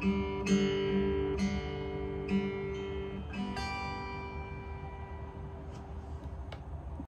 Música